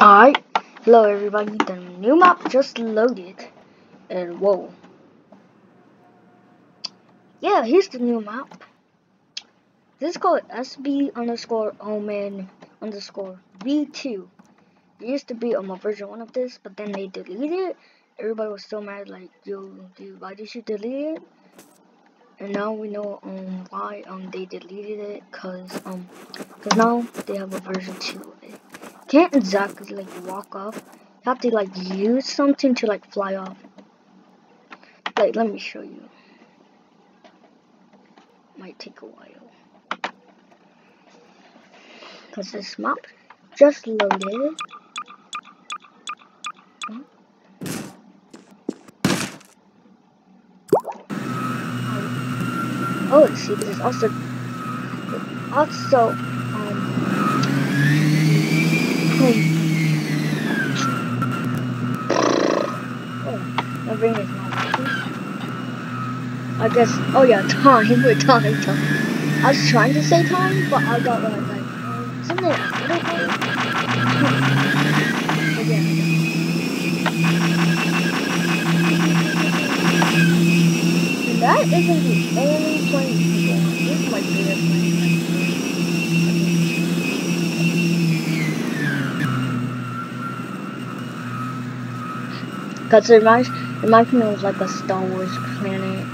Alright, hello everybody, the new map just loaded, and whoa. Yeah, here's the new map. This is called SB underscore Omen underscore V2. There used to be um, a version 1 of this, but then they deleted it. Everybody was so mad, like, yo, dude, why did you delete it? And now we know um why um they deleted it, cause um, cause now they have a version 2 of it can't exactly like walk off. You have to like use something to like fly off. Like, let me show you. Might take a while. Cause this map just loaded. Oh, see, there's also also Oh, I guess, oh yeah, time, with time, time. I was trying to say time, but I got like, like something, I yeah, And that isn't the only plane This is my favorite plane. Because it reminds, it reminds me of like a Star Wars planet.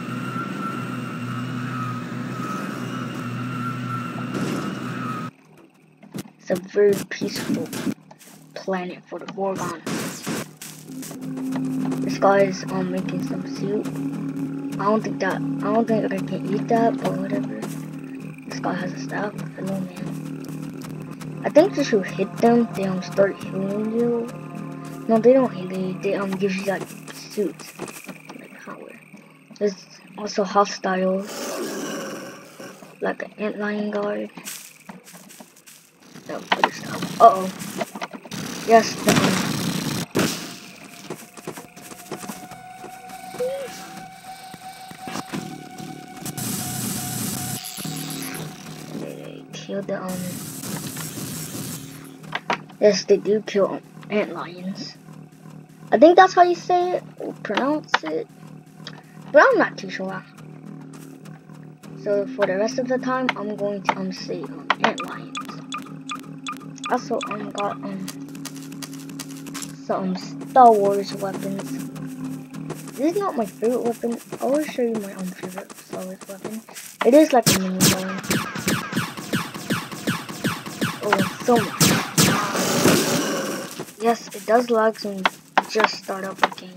It's a very peaceful planet for the Gorgons. This guy is um making some soup. I don't think that I don't think I can eat that, but whatever. This guy has a staff. Hello man. I think you should hit them, they don't start healing you. No, they don't really. They um give you like suits, like power. There's also hostile, like an ant lion guard. No, other stuff. Uh oh. Yes. Um, kill the um. Yes, they do kill ant lions. I think that's how you say it or pronounce it. But I'm not too sure. So for the rest of the time, I'm going to um say um, ant lions. Also, um got um some Star Wars weapons. This is not my favorite weapon. I will show you my own favorite Star Wars weapon. It is like a mini one. Oh, so much. Yes, it does lag when you just start up a game.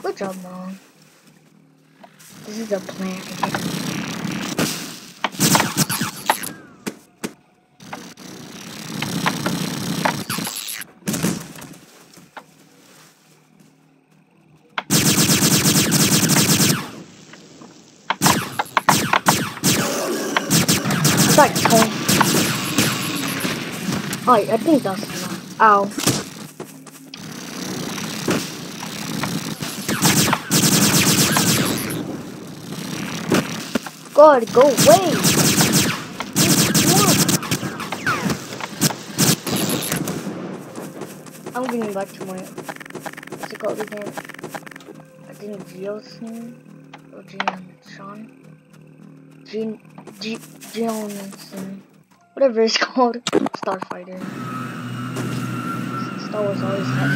Good job, Mom. This is a plant. like tone. Oh, I think that's enough. Ow. God, go away! I'm getting back to my what's it called again? I think Geosin or Sean. Jean G Johnson. Whatever it's called. Starfighter. Star Wars always has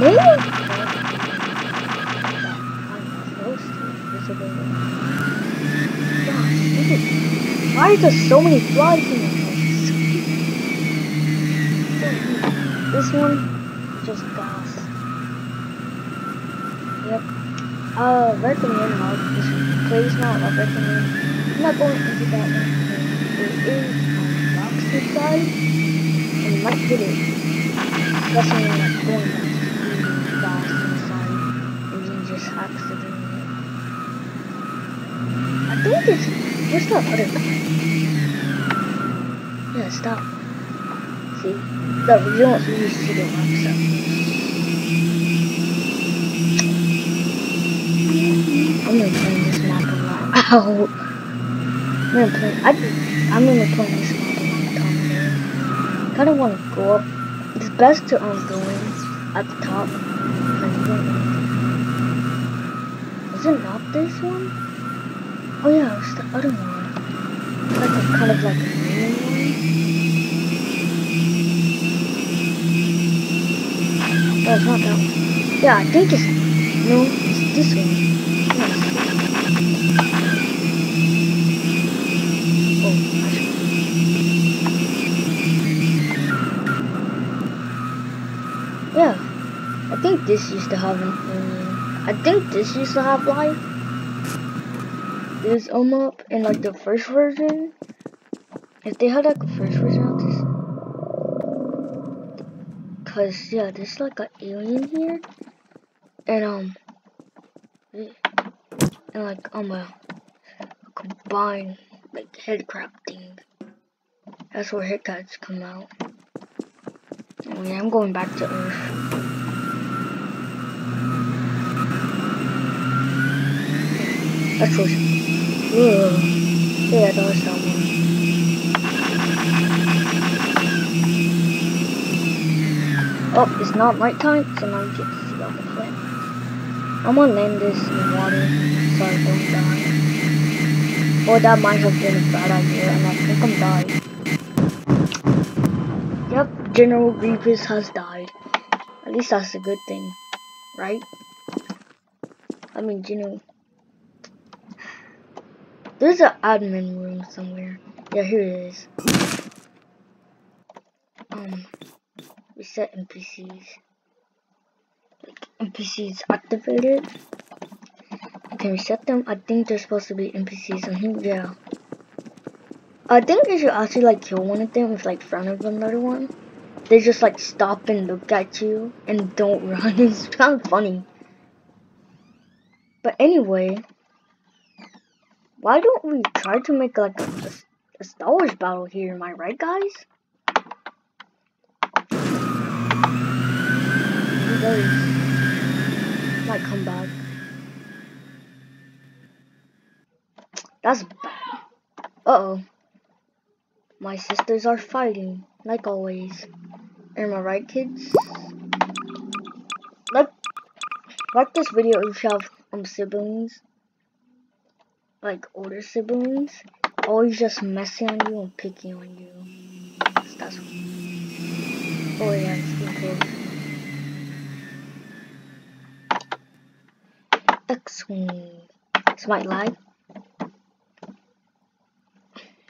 they Why are there so many flies in this This one just gas. Yep. Uh, recommend mod please not I recommend. I'm not going into that one. Is um, rocks inside, and you might get it. Especially when going like fast inside, and then just accidentally. I think it's where's the other guy? Yeah, stop. See, the you don't really see the rocks up. Ow. I'm gonna play. I, I'm gonna play this mod a long time. Kind of want to go up. It's best to um go in at the top. Is it not this one? Oh yeah, it's the other one. It's Like a kind of like a main one. No, it's not that one. Yeah, I think it's no, it's this one. Yeah, I think this used to have an. Um, I think this used to have life. This um up in like the first version. If they had like a first version of this, cause yeah, there's like an alien here, and um, and like um a, a combined like headcrab thing. That's where headcrabs come out. Oh I'm going back to Earth. Oh, it's not night time, so now you get to see all the planets. I'm gonna land this in water so I don't die. Or that might have been a bad idea, and I think I'm dying. Yep, General Grievous has died. At least that's a good thing, right? I mean, know, there's an admin room somewhere. Yeah, here it is. Um, reset NPCs. Like, NPCs activated. You can reset them. I think there's supposed to be NPCs in here. Yeah. I think you should actually like kill one of them with like front of another one they just like stop and look at you and don't run. It's kind of funny. But anyway, why don't we try to make like a, a, Star Wars battle here? Am I right, guys? Guys might come back. That's bad. Uh oh. My sisters are fighting, like always. Am I right, kids? Like, like this video if you have um siblings, like older siblings, always just messing on you and picking on you. That's oh yeah, it's. X-wing. It's my lag.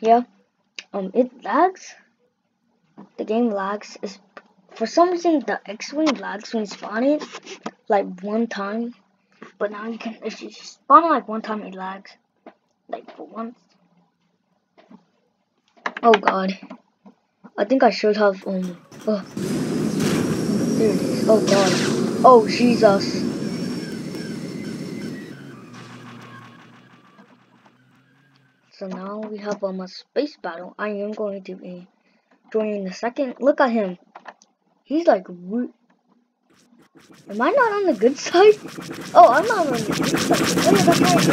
Yeah. Um, it lags. The game lags is for some reason, the X-Wing lags when you spawn it, like one time. But now you can, if you spawn like one time, it lags. Like for once. Oh god. I think I should have, um, oh. There it is. Oh god. Oh Jesus. So now we have um, a space battle. I am going to be joining the second. Look at him. He's like, Am I not on the good side? Oh, I'm not on the good side. Oh, yeah, that's right.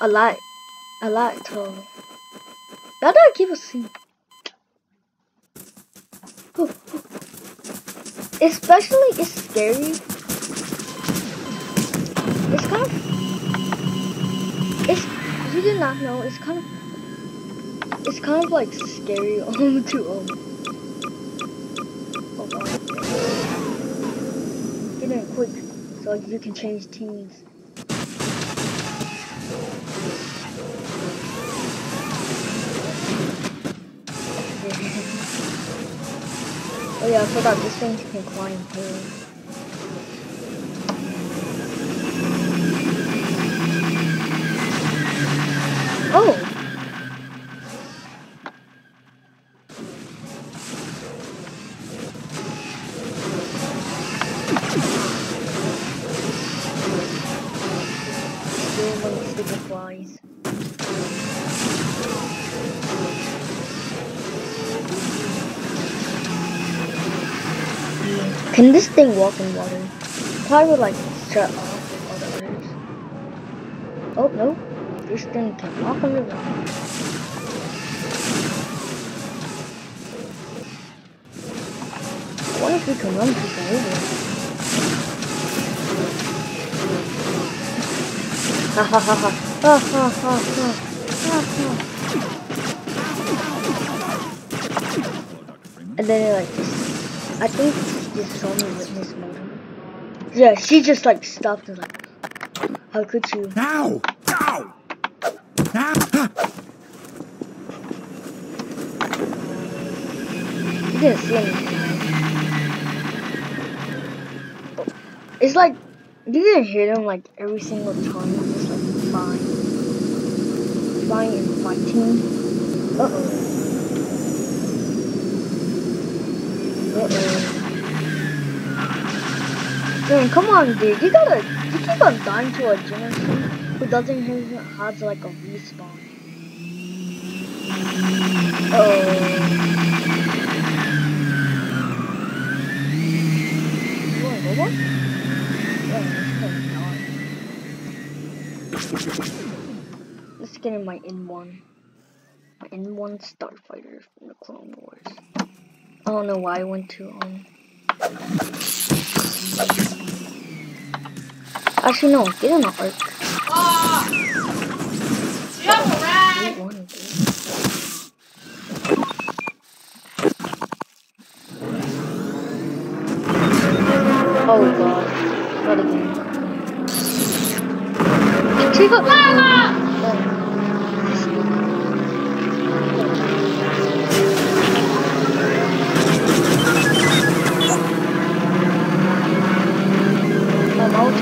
A lot. A lot to... How do I keep a scene? Especially, it's scary. It's kind of it's you did not know. It's kind of it's kind of like scary um to um. Oh god. Get in quick so you can change teams. oh yeah, I forgot this thing can climb too. saying walk in water. Probably would like shut off otherwise. Oh no. This thing can walk on the water. What if we can run people over? Ha ha ha ha. Ha ha ha ha. Ha ha. And then it like just, I think just saw me witness mode. Yeah, she just like stopped and like, how could you? Now! Now! Now! You didn't see anything. It's like you didn't hit him like every single time. It's like fine, fine and fighting. Uh oh. Uh oh. Man, come on, dude. You gotta. You keep on dying to a Genesis who doesn't have, has like a respawn. Oh. Let's get in my N1. My N1 Starfighter from the Clone Wars. I don't know why I went to, um... Actually, no, it do not work. Uh! Oh god, not again. The tree got- Lala!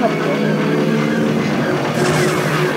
Thank.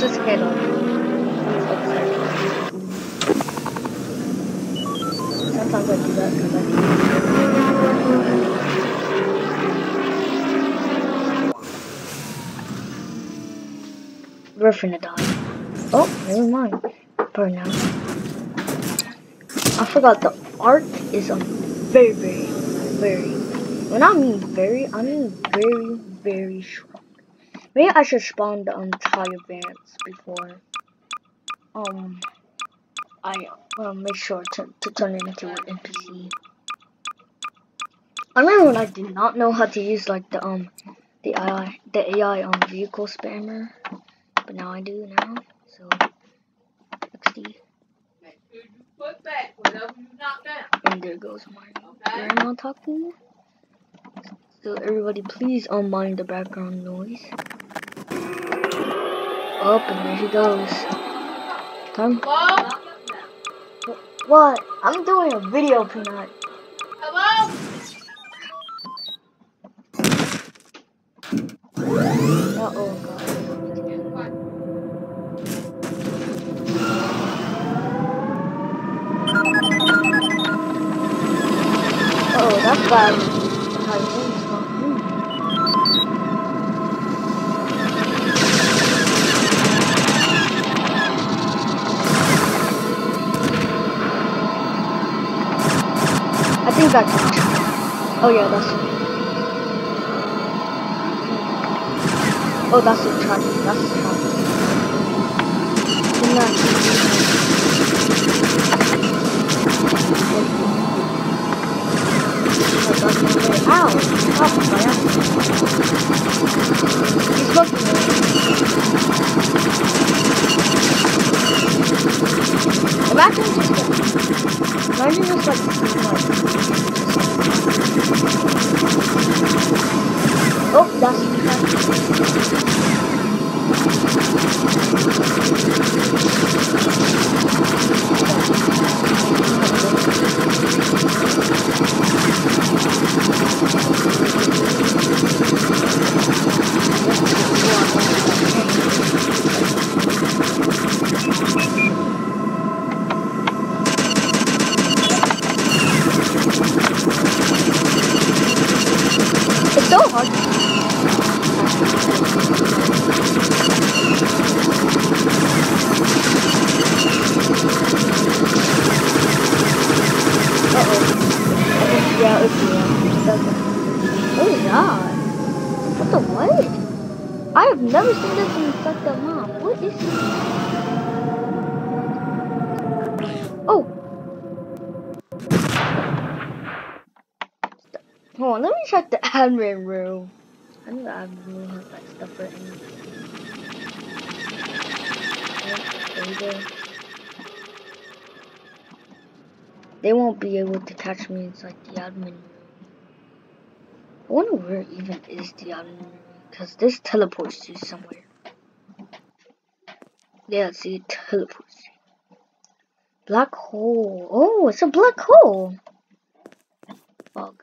his head on. Sometimes I do that because I We're finna die. Oh, never mind. For now. I forgot the arc is a very, very, very. When I mean very, I mean very, very strong. Maybe I should spawn the entire Tyrants before um I uh, make sure to, to turn it into an NPC. I remember when I did not know how to use like the um the AI the AI um vehicle spammer, but now I do now. So let's see. Put back whatever you knock down. And there goes my grandma talking. So everybody please unmind the background noise. Up and there she goes. Time. Hello? What? I'm doing a video, Peanut. Hello? Uh oh god. Oh, that's bad. That. Oh yeah, that's Oh, that's a track. That's a that- Oh. Ow! Oh, my ass. He's Oh god. What the what? I have never seen this in such a map. What is this? Oh! Hold on, let me check the admin room. I know the admin room has like stuff written. They won't be able to catch me inside the admin I wonder where even is the admin room. Because this teleports you somewhere. Yeah, see, it teleports you. Black hole. Oh, it's a black hole. Fog.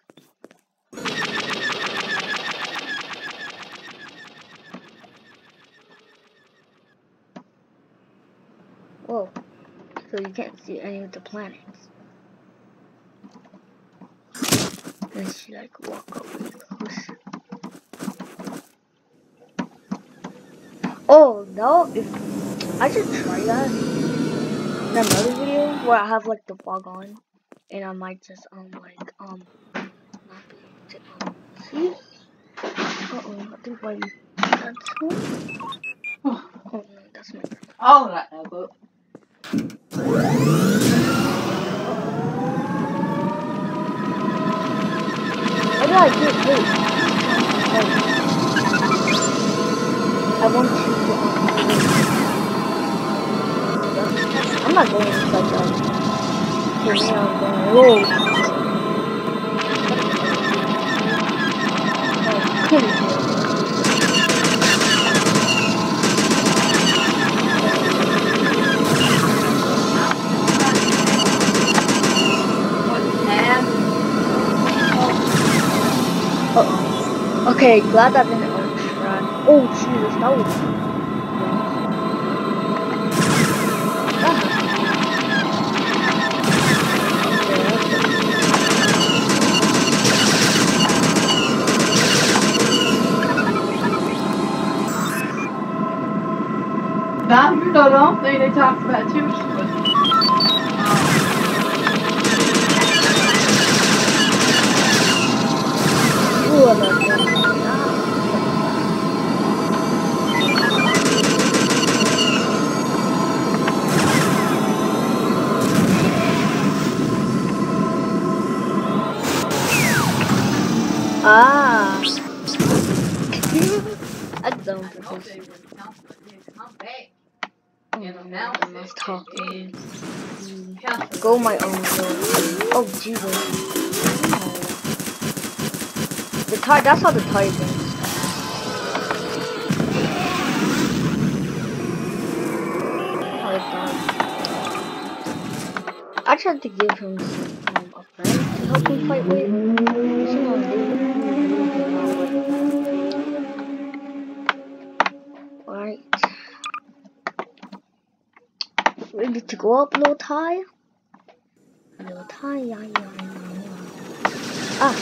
Whoa. So you can't see any of the planets. Unless you like walk away closer. Oh no, if I should try that in another video where I have like the fog on and I might just um like um not be able to um see. Uh oh, I think my that's one. Oh no, that's my All right now, I want you to. um, I'm not going inside the. Hear me, I'm going. Whoa. Oh, Okay, glad that didn't shrine. Oh Jesus, that was. That you know the whole thing they talked about too. was, Ooh, Ah. I don't think they would announce that they come back. And no, announce I must talk. Mm. Go my own road. Oh Jesus. Oh. The tie that's how the tie goes. How it died. I tried to give him some, um, a friend to help him fight with. Ready to go up, little tie? Little tie, yeah, yeah, yeah. Ah,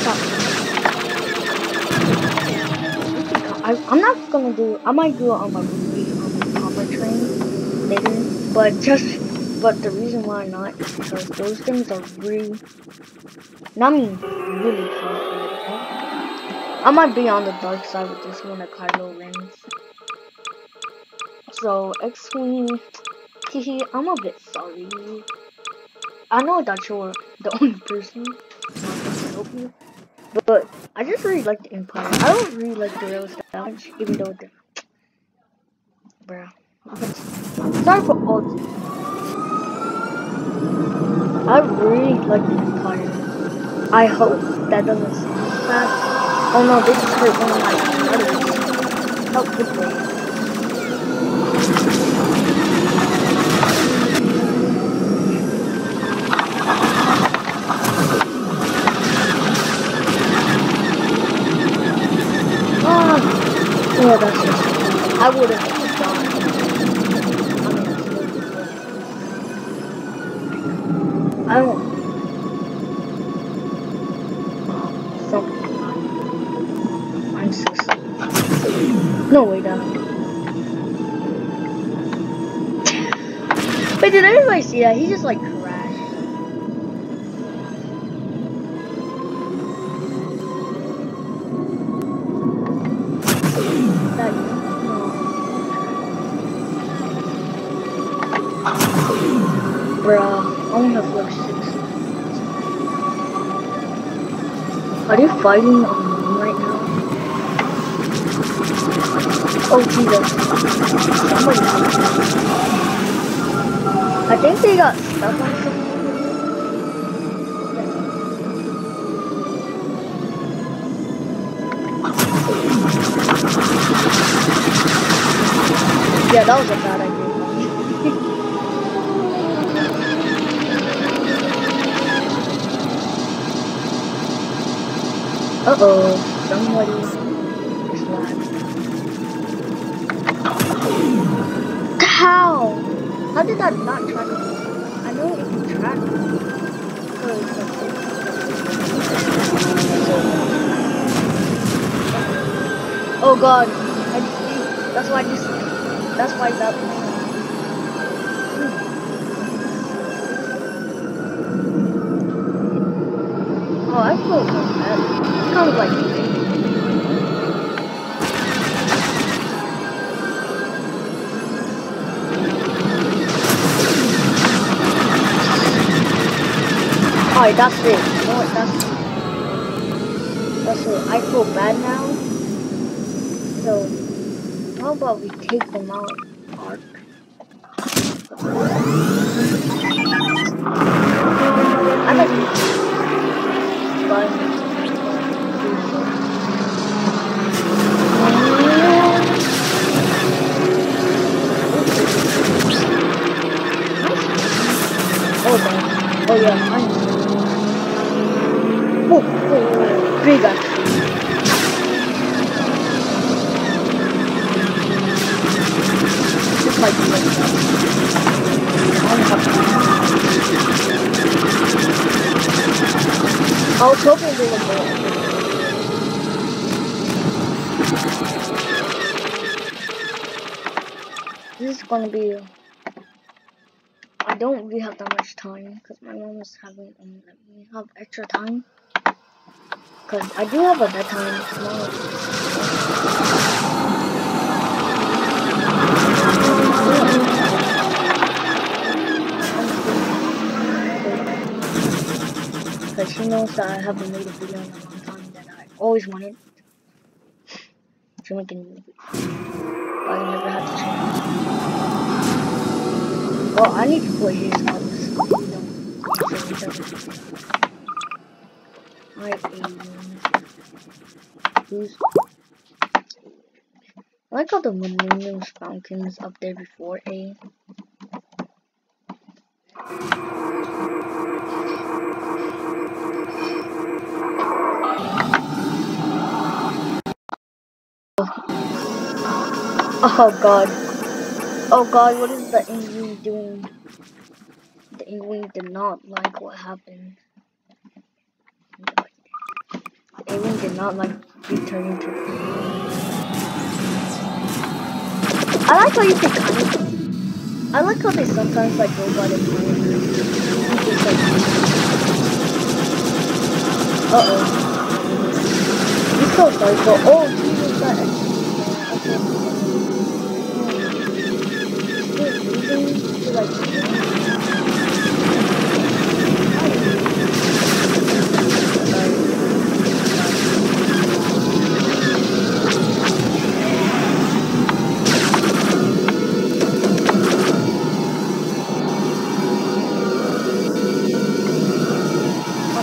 stop. I, I'm not gonna do. I might do it on my movie train later, but just. But the reason why not is because those things are really. Not mean really complicated. I might be on the dark side with this one at Kylo Ren's. So X-Wing, hehe, I'm a bit sorry. I know that you're the only person can help you, but I just really like the Empire. I don't really like the that much, even though the bruh. Sorry for all. the- I really like the Empire. I hope that doesn't sound bad. Oh no, this is hurt one of my brothers. How could they? Ah, don't. Yeah, he just like crashed. Bruh, I um, only have like six. Are you fighting on the right now? Oh, Jesus. Somebody's I think they got stuck on something. Yeah, that was a bad idea. uh oh, somebody did that not track me? I know it can track me. Oh god, I just. That's why I just. That's why that. Alright, that's it. You know what? That's that's it. I feel bad now. So, how about we take them out? Arc. I like fun. Oh. Oh, yeah, oh, I might be like I was hoping they would go. This is gonna be. I don't really have that much time because my mom is having um, me have extra time. Cause I do have a bedtime tomorrow. Because she knows that I haven't made a video in a long time that I always wanted to make a new video. But I never had the chance. Well, I need to put his house. Alien. Who's I like how the Millennium Falcon up there before A. Oh god. Oh god, what is the Ingwing doing? The Ingwing did not like what happened. Did not like to I like how you can kind of. I like how they sometimes like go by the like. Uh oh. He's so sorry for. Oh, Jesus, that. Still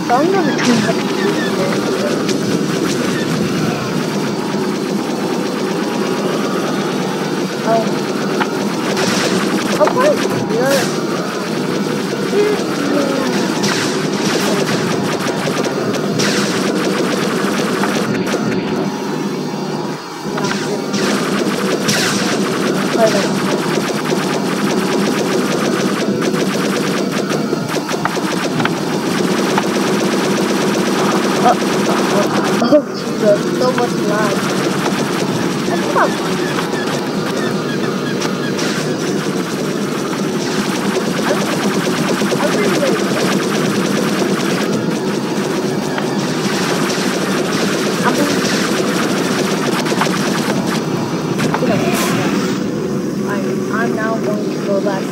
moving to like. I found the between Oh. don't know this the.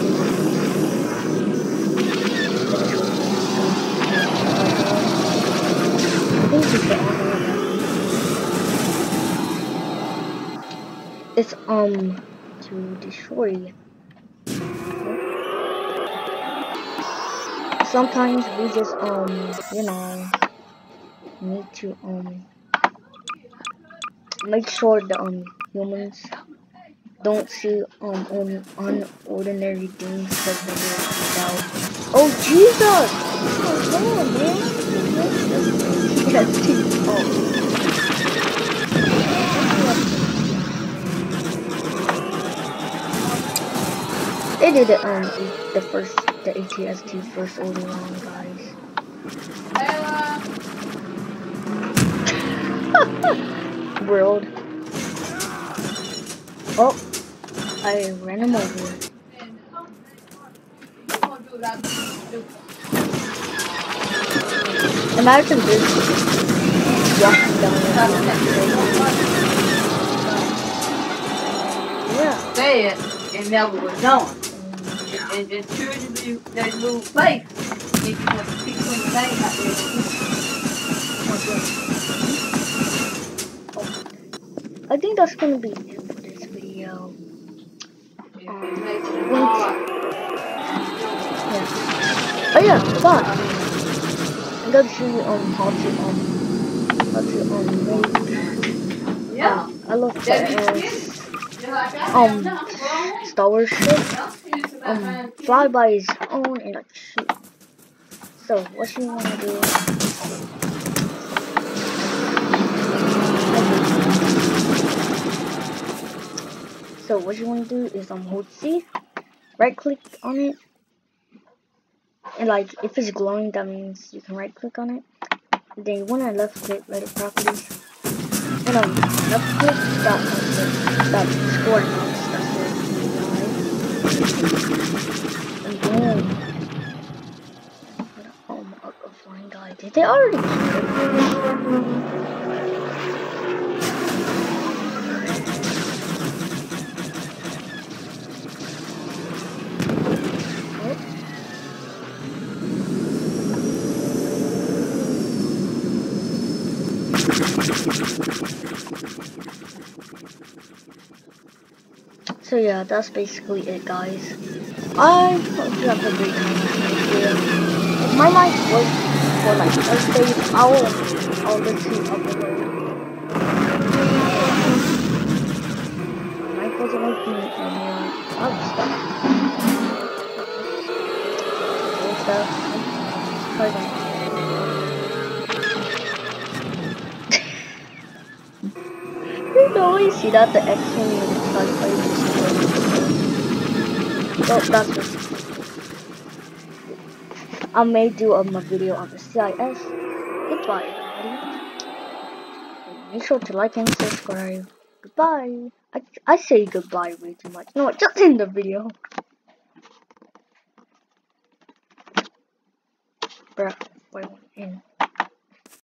It's um to destroy. Sometimes we just um you know need to um make sure the um humans don't see um un unordinary things that they without. Oh Jesus! Oh on, man! They did it um the first the ATST first order round guys. World. Oh I ran him over. Imagine this walking down the Yeah. Say it, and never was done. And as you, they move place, if you want to keep things out there. I think that's gonna be yeah, but I'm gonna show you um how to um how to um make Yeah. I love That that is it. Just like that. um Star Wars ship um fly by his own and like shoot. So what you wanna do So what you wanna do is um hold C, right click on it, and like if it's glowing that means you can right click on it. Then you wanna left click later properties. And um left click that um, that score it. And boom. Oh my a flying guy. Did they already So yeah, that's basically it guys. I hope you have a great time my mic works for like Thursdays, I'll I'll let you upload. Mic wasn't working and uh, I'll stop. We'll stop. Try that. You see that the X-wing and the TIE fighter Well, that's just... I may do a video on the CIS. Goodbye, everybody. Make sure to like and subscribe. Goodbye. I, I say goodbye way too much. No, just in the video. Bruh, wait, in.